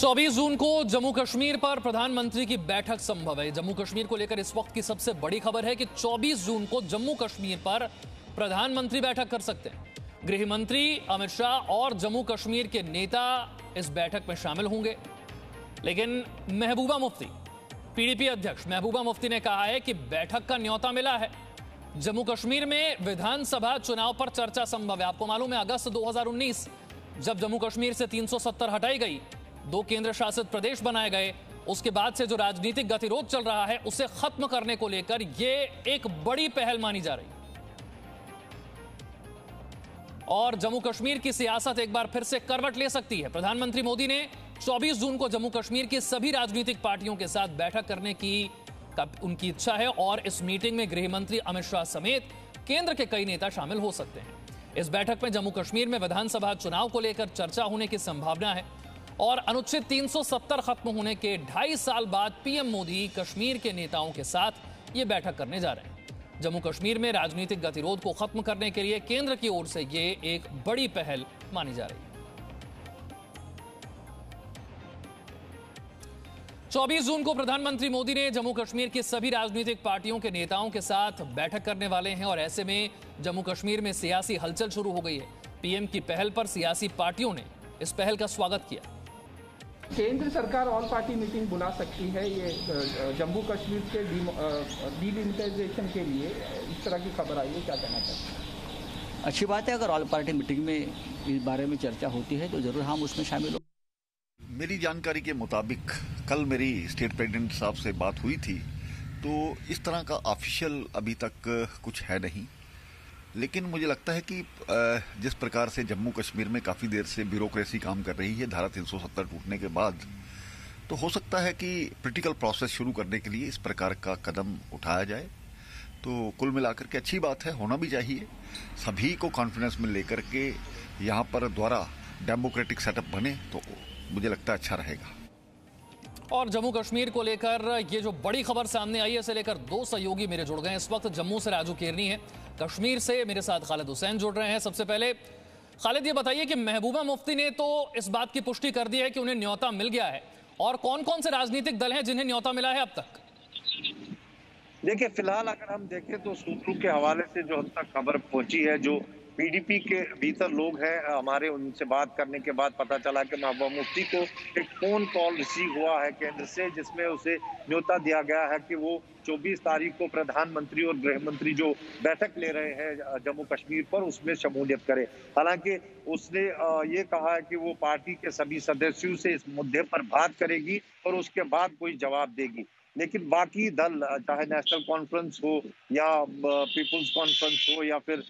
24 जून को जम्मू कश्मीर पर प्रधानमंत्री की बैठक संभव है। जम्मू कश्मीर को लेकर इस वक्त की सबसे बड़ी खबर है कि 24 जून को जम्मू कश्मीर पर प्रधानमंत्री बैठक कर सकते हैं। गृह मंत्री अमित शाह और जम्मू कश्मीर के नेता इस बैठक में शामिल होंगे। लेकिन महबूबा मुफ्ती, पीडीपी अध्यक्ष महबूबा मुफ्ती ने कहा है कि बैठक का न्योता मिला है। जम्मू कश्मीर में विधानसभा चुनाव पर चर्चा संभव है। आपको मालूम है, अगस्त 2019 जब जम्मू कश्मीर से 370 हटाई गई दो केंद्र शासित प्रदेश बनाए गए। उसके बाद से जो राजनीतिक गतिरोध चल रहा है, उसे खत्म करने को लेकर यह एक बड़ी पहल मानी जा रही। और जम्मू कश्मीर की सियासत एक बार फिर से करवट ले सकती है। प्रधानमंत्री मोदी ने 24 जून को जम्मू कश्मीर की सभी राजनीतिक पार्टियों के साथ बैठक करने की उनकी इच्छा है और इस मीटिंग में गृह मंत्री अमित शाह समेत केंद्र के कई नेता शामिल हो सकते हैं। इस बैठक में जम्मू कश्मीर में विधानसभा चुनाव को लेकर चर्चा होने की संभावना है। और अनुच्छेद 370 खत्म होने के ढाई साल बाद पीएम मोदी कश्मीर के नेताओं के साथ ये बैठक करने जा रहे हैं। जम्मू कश्मीर में राजनीतिक गतिरोध को खत्म करने के लिए केंद्र की ओर से ये एक बड़ी पहल मानी जा रही है। 24 जून को प्रधानमंत्री मोदी ने जम्मू कश्मीर की सभी राजनीतिक पार्टियों के नेताओं के साथ बैठक करने वाले हैं और ऐसे में जम्मू कश्मीर में सियासी हलचल शुरू हो गई है। पीएम की पहल पर सियासी पार्टियों ने इस पहल का स्वागत किया। केंद्र सरकार ऑल पार्टी मीटिंग बुला सकती है ये जम्मू कश्मीर के डिलिमिटाइजेशन के लिए इस तरह की खबर आई है क्या कहना चाहते हैं अच्छी बात है अगर ऑल पार्टी मीटिंग में इस बारे में चर्चा होती है तो ज़रूर हम उसमें शामिल हो। मेरी जानकारी के मुताबिक कल मेरी स्टेट प्रेसिडेंट साहब से बात हुई थी तो इस तरह का ऑफिशियल अभी तक कुछ है नहीं। लेकिन मुझे लगता है कि जिस प्रकार से जम्मू कश्मीर में काफ़ी देर से ब्यूरोक्रेसी काम कर रही है, धारा 370 टूटने के बाद तो हो सकता है कि पोलिटिकल प्रोसेस शुरू करने के लिए इस प्रकार का कदम उठाया जाए। तो कुल मिलाकर के अच्छी बात है, होना भी चाहिए। सभी को कॉन्फिडेंस में लेकर के यहाँ पर द्वारा डेमोक्रेटिक सेटअप बने तो मुझे लगता है अच्छा रहेगा। और जम्मू कश्मीर को लेकर ये जो बड़ी खबर सामने आई है, इसे लेकर दो सहयोगी मेरे जुड़ गए इस वक्त जम्मू से राजू केरनी है। कश्मीर से मेरे साथ खालिद हुसैन जुड़ रहे हैं। सबसे पहले, खालिद, ये बताइए कि महबूबा मुफ्ती ने तो इस बात की पुष्टि कर दी है कि उन्हें न्योता मिल गया है। और कौन कौन से राजनीतिक दल हैं जिन्हें न्योता मिला है अब तक? देखिए, फ़िलहाल अगर हम देखें तो सूत्रों के हवाले से जो अब तक खबर पहुँची है, जो पीडीपी के भीतर लोग हैं, हमारे उनसे बात करने के बाद पता चला कि महबूबा मुफ्ती को एक फ़ोन कॉल रिसीव हुआ है केंद्र से, जिसमें उसे न्योता दिया गया है कि वो 24 तारीख को प्रधानमंत्री और गृह मंत्री जो बैठक ले रहे हैं जम्मू कश्मीर पर, उसमें शमूलियत करे। हालाँकि उसने ये कहा है कि वो पार्टी के सभी सदस्यों से इस मुद्दे पर बात करेगी और उसके बाद कोई जवाब देगी। लेकिन बाकी दल चाहे नेशनल कॉन्फ्रेंस हो या पीपुल्स कॉन्फ्रेंस हो या फिर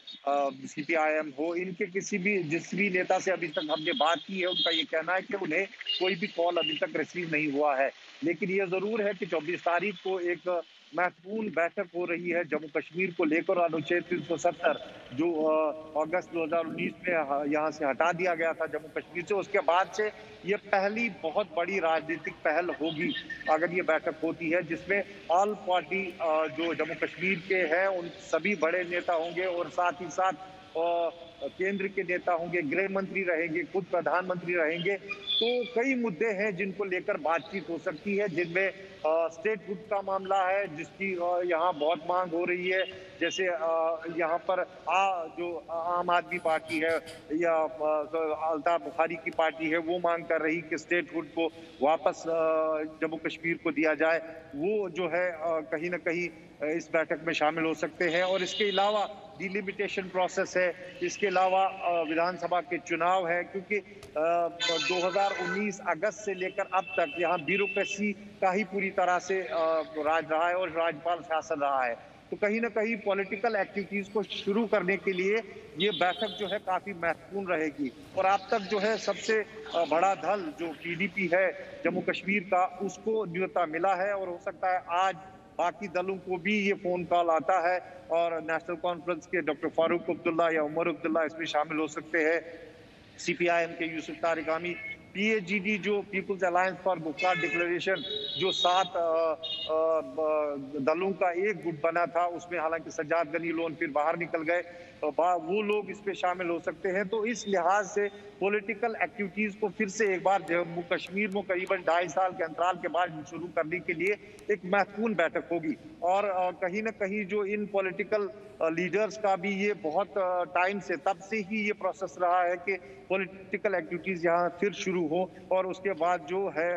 सीपीआईएम हो, इनके किसी भी, जिस भी नेता से अभी तक हमने बात की है, उनका ये कहना है कि उन्हें कोई भी कॉल अभी तक रिसीव नहीं हुआ है। लेकिन ये ज़रूर है कि 24 तारीख को एक महत्वपूर्ण बैठक हो रही है जम्मू कश्मीर को लेकर अनुच्छेद तीन सौ सत्तर, जो अगस्त 2019 में यहाँ से हटा दिया गया था जम्मू कश्मीर से। उसके बाद से ये पहली बहुत बड़ी राजनीतिक पहल होगी अगर ये बैठक होती है, जिसमें ऑल पार्टी जो जम्मू कश्मीर के हैं, उन सभी बड़े नेता होंगे और साथ ही साथ केंद्र के नेता होंगे, गृह मंत्री रहेंगे, खुद प्रधानमंत्री रहेंगे तो कई मुद्दे हैं जिनको लेकर बातचीत हो सकती है, जिनमें स्टेट हुड का मामला है, जिसकी यहाँ बहुत मांग हो रही है, जैसे यहाँ पर आ, जो आम आदमी पार्टी है, या अल्ताफ बुखारी की पार्टी है, वो मांग कर रही कि स्टेट हुड को वापस जम्मू कश्मीर को दिया जाए, वो जो है कहीं ना कहीं इस बैठक में शामिल हो सकते हैं, और इसके अलावा डिलिमिटेशन प्रोसेस है, इसके अलावा विधानसभा के चुनाव है, क्योंकि 2019 अगस्त से लेकर अब तक यहाँ ब्यूरोक्रेसी का ही पूरी तरह से राज रहा है और राज्यपाल शासन रहा है। तो कहीं ना कहीं पॉलिटिकल एक्टिविटीज़ को शुरू करने के लिए ये बैठक जो है काफ़ी महत्वपूर्ण रहेगी। और अब तक जो है सबसे बड़ा दल जो पीडीपी है जम्मू कश्मीर का, उसको न्योता मिला है और हो सकता है आज बाकी दलों को भी ये फ़ोन कॉल आता है और नेशनल कॉन्फ्रेंस के डॉक्टर फारूक अब्दुल्ला या उमर अब्दुल्ला इसमें शामिल हो सकते हैं। सी पी आई एम के यूसुफ तारिक आमी पीएचजीडी जो पीपुल्स अलायंस फॉर बुखार डिक्लेरेशन जो सात दलों का एक गुट बना था, उसमें हालाँकि सज्जाद गनी लोन फिर बाहर निकल गए वो लोग इसमें शामिल हो सकते हैं। तो इस लिहाज से पॉलिटिकल एक्टिविटीज़ को फिर से एक बार जम्मू कश्मीर में करीबन ढाई साल के अंतराल के बाद शुरू करने के लिए एक महत्वपूर्ण बैठक होगी। और कहीं ना कहीं जो इन पॉलिटिकल लीडर्स का भी ये बहुत टाइम से, तब से ही ये प्रोसेस रहा है कि पॉलिटिकल एक्टिविटीज़ यहाँ फिर शुरू हो और उसके बाद जो है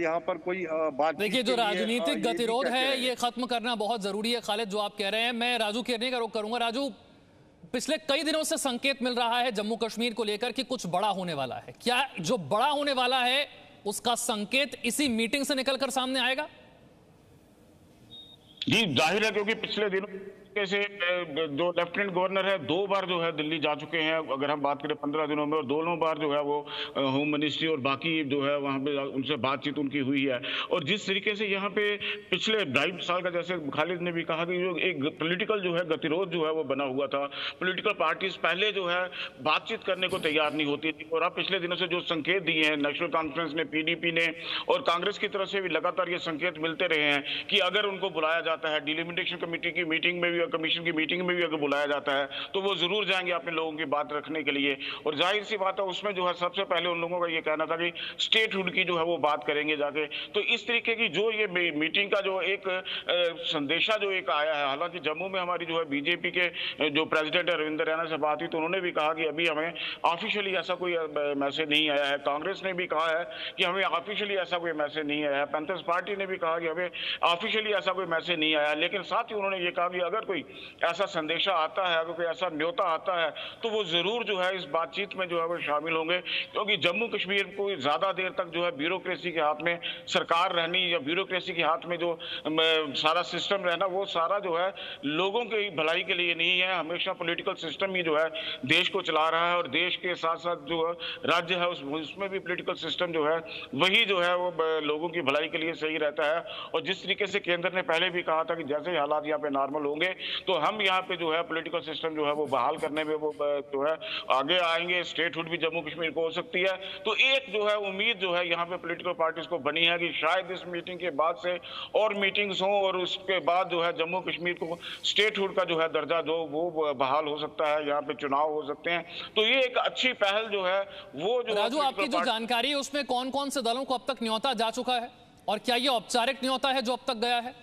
यहाँ पर कोई बात देखिए जो राजनीतिक गतिरोध है ये खत्म करना बहुत ज़रूरी है खालिद जो आप कह रहे हैं। मैं राजू केरने का रुख करूँगा। राजू पिछले कई दिनों से संकेत मिल रहा है जम्मू कश्मीर को लेकर कि कुछ बड़ा होने वाला है। क्या जो बड़ा होने वाला है उसका संकेत इसी मीटिंग से निकलकर सामने आएगा? जी ज़ाहिर है क्योंकि पिछले दिनों से जो लेफ्टिनेंट गवर्नर है, दो बार जो है दिल्ली जा चुके हैं। अगर हम बात करें पंद्रह दिनों में, और दोनों बार जो है वो होम मिनिस्ट्री और बाकी जो है वहाँ पे उनसे बातचीत उनकी हुई है। और जिस तरीके से यहाँ पे पिछले ढाई साल का जैसे खालिद ने भी कहा कि जो एक पोलिटिकल जो है गतिरोध जो है वो बना हुआ था। पोलिटिकल पार्टीज़ पहले जो है बातचीत करने को तैयार नहीं होती थी। और अब पिछले दिनों से जो संकेत दिए हैं, नेशनल कॉन्फ्रेंस ने पीडीपी ने, और कांग्रेस की तरफ़ से भी लगातार ये संकेत मिलते रहे हैं कि अगर उनको बुलाया जाता है, डिलिमिटेशन कमेटी की मीटिंग में भी कमीशन की मीटिंग में भी अगर बुलाया जाता है तो वो ज़रूर जाएँगे अपने लोगों की बात रखने के लिए। और ज़ाहिर सी बात है, उसमें जो है, सबसे पहले उन लोगों का ये कहना था कि स्टेटहुड की जो है, वो बात करेंगे जाके। तो इस तरीके की जो ये मीटिंग का जो एक संदेशा जो एक आया है, हालाँकि जम्मू में हमारी जो है बीजेपी के जो प्रेसिडेंट रविंद्र रैना से बात हुई तो उन्होंने भी कहा कि अभी हमें ऑफिशियली ऐसा कोई मैसेज नहीं आया है। कांग्रेस ने भी कहा है कि हमें ऑफिशियली ऐसा कोई मैसेज नहीं आया है। पैंथर्स पार्टी ने भी कहा कि हमें ऑफिशियली ऐसा कोई मैसेज नहीं आया लेकिन साथ ही उन्होंने ये कहा कि अगर कोई ऐसा संदेशा आता है, अगर कोई ऐसा न्योता आता है तो वो ज़रूर जो है इस बातचीत में जो है वो शामिल होंगे। क्योंकि जम्मू कश्मीर को ज़्यादा देर तक जो है ब्यूरोक्रेसी के हाथ में सरकार रहनी या ब्यूरोक्रेसी के हाथ में जो सारा सिस्टम रहना, वो सारा जो है लोगों की भलाई के लिए नहीं है। हमेशा पोलिटिकल सिस्टम ही जो है देश को चला रहा है और देश के साथ साथ जो राज्य है उसमें भी पोलिटिकल सिस्टम जो है, वही जो है वो लोगों की भलाई के लिए सही रहता है। और जिस तरीके से केंद्र ने पहले भी कहा था कि जैसे ही हालात यहाँ पे नॉर्मल होंगे तो हम यहाँ पे जो है पॉलिटिकल सिस्टम जो है वो बहाल करने में वो जो है आगे आएँगे स्टेटहुड भी जम्मू कश्मीर को हो सकती है। तो एक जो है उम्मीद जो है यहाँ पे पॉलिटिकल पार्टीज़ को बनी है कि शायद इस मीटिंग के बाद से और मीटिंग्स हों और उसके बाद जो है जम्मू कश्मीर को स्टेटहुड का जो है दर्जा जो वो बहाल हो सकता है यहाँ पे चुनाव हो सकते हैं। तो ये एक अच्छी पहल जो है वो जो राजू आपकी जो जानकारी है उसमें कौन कौन से दलों को अब तक न्योता जा चुका है? और क्या ये औपचारिक न्योता है जो अब तक गया है?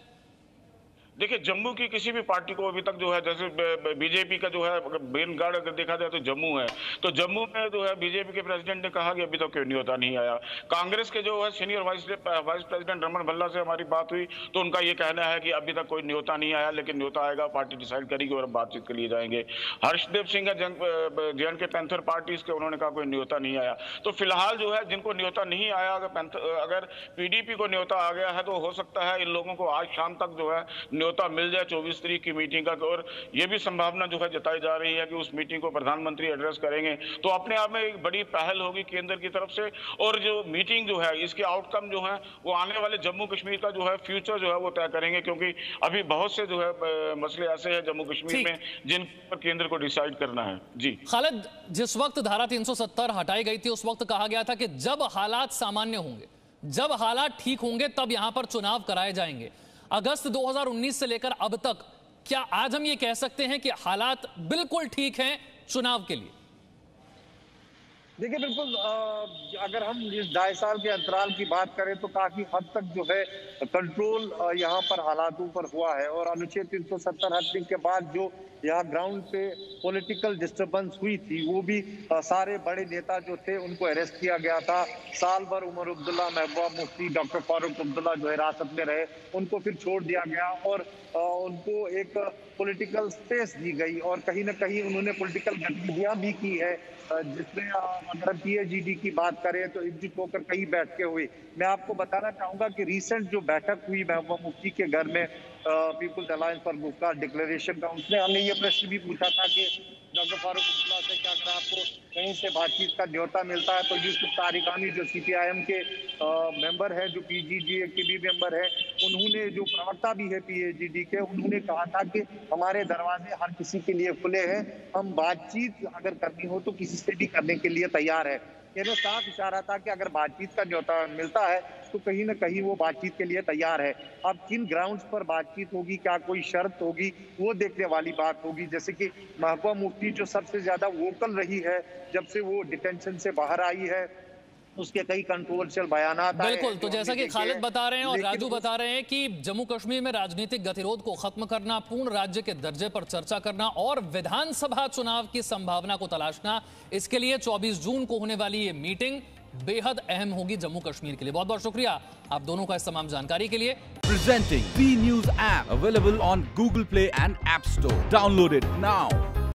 देखिए, जम्मू की किसी भी पार्टी को अभी तक जो है, जैसे बीजेपी का जो है मेन गार्ड अगर देखा जाए तो जम्मू है। तो जम्मू में जो है, बीजेपी के प्रेसिडेंट ने कहा कि अभी तक क्यों होता नहीं आया। कांग्रेस के जो है, senior vice vice president Raman Bhalla से हमारी बात हुई तो उनका ये कहना है कि अभी तक कोई न्योता नहीं आया, लेकिन न्योता आएगा, पार्टी डिसाइड करेगी और बातचीत के लिए जाएँगे। हर्षदेव सिंह है जे के पैंथर पार्टी के, उन्होंने कहा कोई न्योता नहीं आया। तो फ़िलहाल जो है, जिनको न्योता नहीं आया, अगर अगर पीडीपी को न्योता आ गया है तो हो सकता है इन लोगों को आज शाम तक जो है न्योता मिल जाए चौबीस तारीख की मीटिंग का और ये भी संभावना जो है जताई जा रही है कि उस मीटिंग को प्रधानमंत्री एड्रेस करेंगे। तो अपने आप में एक बड़ी पहल होगी केंद्र की तरफ़ से और जो मीटिंग जो है इसके आउटकम जो है वो आने वाले जम्मू कश्मीर का जो है फ्यूचर जो है वो तय करेंगे क्योंकि अभी बहुत से जो है मसले ऐसे हैं जम्मू कश्मीर में जिन पर केंद्र को डिसाइड करना है। जी। खालिद जिस वक्त धारा 370 हटाई गई थी उस वक्त कहा गया था कि जब हालात सामान्य होंगे जब हालात ठीक होंगे तब यहाँ पर चुनाव कराए जाएँगे। अगस्त 2019 से लेकर अब तक, क्या आज हम ये कह सकते हैं कि हालात बिल्कुल ठीक हैं चुनाव के लिए? देखिए, बिल्कुल अगर हम इस ढाई साल के अंतराल की बात करें तो काफ़ी हद तक जो है, कंट्रोल यहाँ पर हालातों पर हुआ है। और अनुच्छेद तीन सौ सत्तर के बाद जो यहाँ ग्राउंड पे पॉलिटिकल डिस्टरबेंस हुई थी, वो भी सारे बड़े नेता जो थे, उनको अरेस्ट किया गया था। साल भर उमर अब्दुल्ला महबूबा मुफ्ती, डॉक्टर फारूक अब्दुल्ला जो हिरासत में रहे, उनको फिर छोड़ दिया गया और उनको एक पॉलिटिकल स्पेस दी गई। और कहीं ना कहीं उन्होंने पॉलिटिकल गतिविधियाँ भी की है जिसमें अगर पीएजीडी की बात करें तो एकजुट होकर कई बैठकें हुई मैं आपको बताना चाहूँगा कि रिसेंट जो बैठक हुई, महबूबा मुफ्ती के घर में पीपुल्स अलायंस फॉर गुफ्ता डिक्लेरेशन का उसमें हमने ये प्रश्न भी पूछा था कि डॉक्टर फारूक अब्दुल्ला से क्या अगर आपको कहीं से बातचीत का न्योता मिलता है तो यूसुफ तारिकानी जो सीपीआईएम के मेंबर है, जो पीजीजी के भी मेंबर है, उन्होंने जो प्रवक्ता भी है पीएचडी के, उन्होंने कहा था कि हमारे दरवाजे हर किसी के लिए खुले हैं। हम बातचीत अगर करनी हो तो किसी से भी करने के लिए तैयार है। यानी साफ़ इशारा था कि अगर बातचीत का न्योता मिलता है तो कहीं ना कहीं वो बातचीत के लिए तैयार है। अब किन ग्राउंड्स पर बातचीत होगी, क्या कोई शर्त होगी, वो देखने वाली बात होगी। जैसे कि महबूबा मुफ्ती जो सबसे ज़्यादा वोकल रही है, जब से वो डिटेंशन से बाहर आई है उसके कई कंट्रोवर्शियल बयान बिल्कुल तो जैसा कि खालिद बता रहे हैं और राजू बता रहे हैं कि जम्मू कश्मीर में राजनीतिक गतिरोध को खत्म करना पूर्ण राज्य के दर्जे पर चर्चा करना और विधानसभा चुनाव की संभावना को तलाशना इसके लिए 24 जून को होने वाली ये मीटिंग बेहद अहम होगी जम्मू कश्मीर के लिए। बहुत बहुत शुक्रिया आप दोनों का इस तमाम जानकारी के लिए। Presenting B news app available on Google Play and app store downloaded now